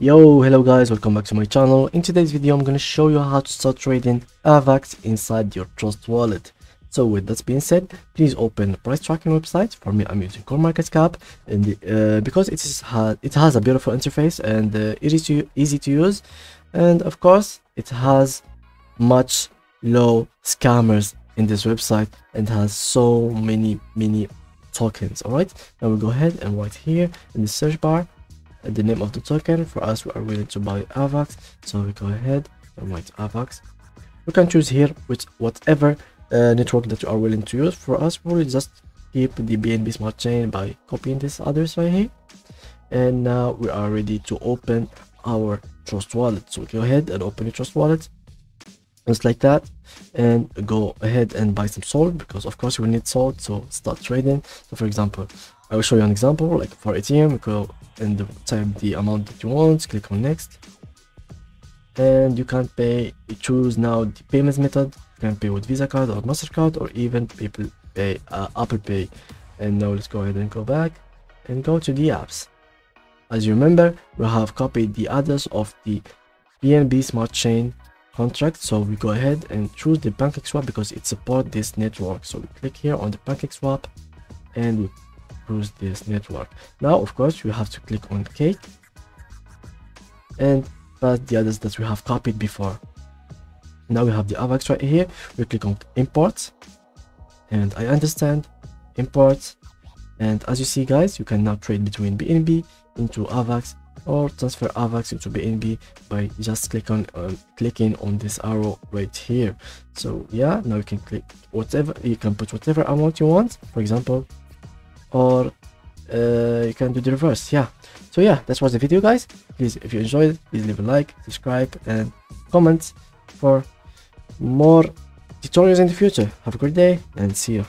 Yo, hello guys, welcome back to my channel. In today's video, I'm gonna show you how to start trading AVAX inside your Trust wallet. So with that being said, please open the price tracking website. For me, I'm using CoinMarketCap, and uh, because it is ha it has a beautiful interface and uh, easy to easy to use, and of course, it has much low scammers in this website and has so many many tokens. All right, now we go ahead and write here in the search bar the name of the token. For us we are willing to buy avax. So we go ahead and write avax. We can choose here with whatever uh, network that you are willing to use. For us we'll just keep the bnb smart chain by copying this address right here. And now we are ready to open our trust wallet. So go ahead and open your trust wallet. Just like that. And go ahead and buy some salt because of course you will need salt. So start trading. So for example i will show you an example like for atm go and type the amount that you want click on next. And you can pay you choose now the payments method. You can pay with visa card or mastercard or even people pay uh, apple pay. And now let's go ahead and go back and go to the apps. As you remember we have copied the address of the bnb smart chain contract. So we go ahead and choose the pancakeswap because it supports this network. So we click here on the pancakeswap and we cruise this network. Now of course you have to click on cake. And pass the others that we have copied before. Now we have the avax right here. We click on import and i understand import and as you see guys you can now trade between bnb into avax or transfer avax into bnb by just click on uh, clicking on this arrow right here. So yeah now you can click whatever you can put whatever amount you want. For example or uh, you can do the reverse yeah. So yeah that was the video guys. Please if you enjoyed it please leave a like subscribe and comment for more tutorials in the future. Have a great day and see you